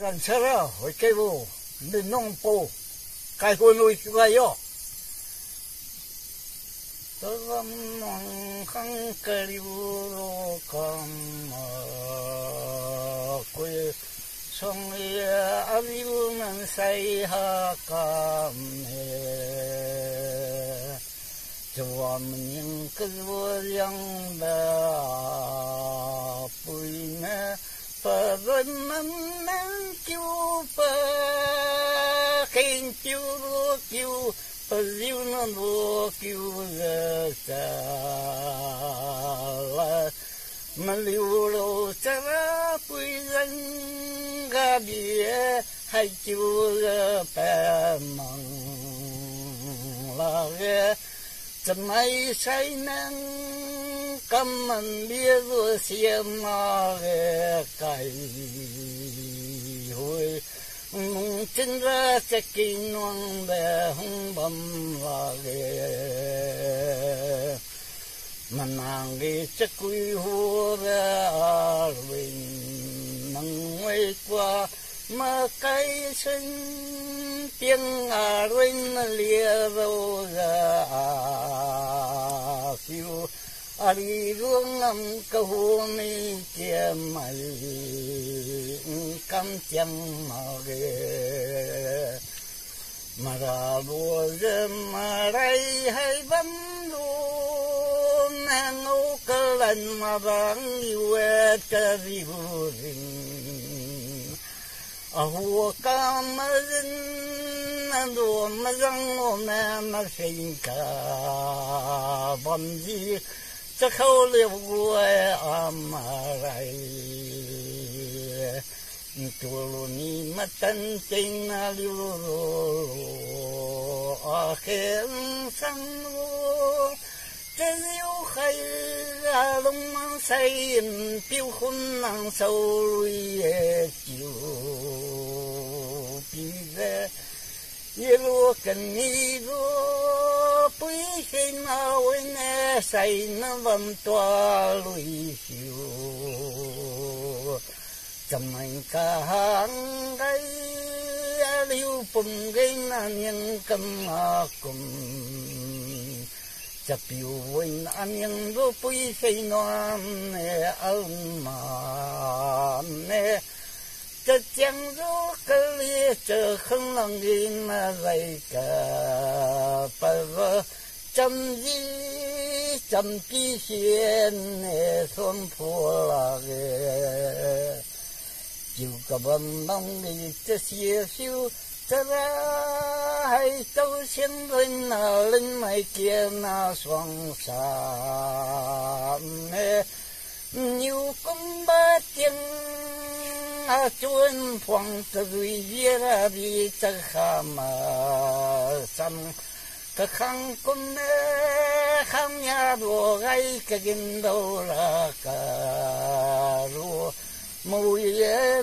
ran sara hoi ke bo ni nong po kai ko noi chu ga yo ta gam nong kang ka ri ro kam ma ko ye song ye a vi man sai ha kam he cho mình cái vô yang ba bụi nè và vẫn khen chiu lo chiu pa la kyu kyu Pazivna kiuga sala Maliuro sara puizan gadia Hai kiuga pamang Laga Tamai sai nang Kaman biru siam nage kai chân ra sẽ kinh noang bè hung bầm là ghê. Mà nàng đi sẽ quy hô à bình nắng quay qua. Mà cây sinh tiếng à rinh lia râu ra à ari đi ruộng ngâm câu mi kia mày cam chẳng mà ghê. Mà ra bùa dâm mà đây hay bấm luôn nàng ngô cơ lần mà vắng yêu cho riu rình à hùa ca mà rinh mà đồ mà 就考虑我阿妈来，多罗尼玛丹丁拉罗阿黑山罗，真有黑龙马赛，比呼南苏瑞耶久比耶，一路跟你走，不许闹。Sai na vam tua lui hiu. Chăm anh ca hàng đây liu pum gây na niang cầm a kum chập piu vinh an yang ro pui phei noam ne al ma ne chợ chẳng ru cơ li chợ không lòng gì mà vậy cả bà vợ chăm gì chăm pi xuyên ne xuân phù là ghê. Chiều cả bầm mong đi cho xìa siêu cho ra hay tâu xin linh nà linh mày kia na xuống xa mê. Nhiều công ba tiếng à chuyên phong tự duy ra đi cho khá mà các cái công nè khăn nhà đùa gây cái kinh đâu là cả rùa. Mùi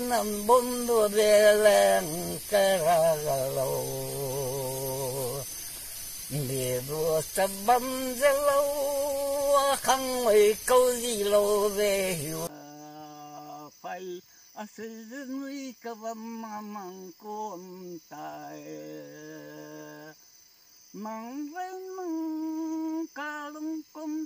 nằm bún đùa bê lên cái ra gà lâu bè đua sắp bấm ra lâu không mấy câu gì lâu về hiểu. À, phải à sư nuôi cơ vâm mà măng côn tài. Măng lên măng kalung lung cung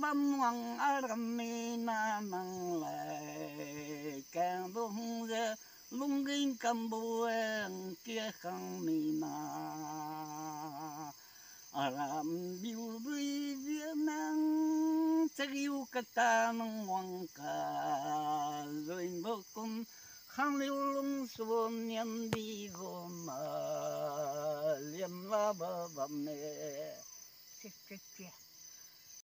băm arami na mang lai càng dung ra lung kinh kam buen kia khang mi na. Aram biu bui bia nam chắc yêu cả ta mang hoàng cả rồi vô cùng khang liu lung xuân niệm đi go ma. Liam la ba ba me. drift, drift, drift.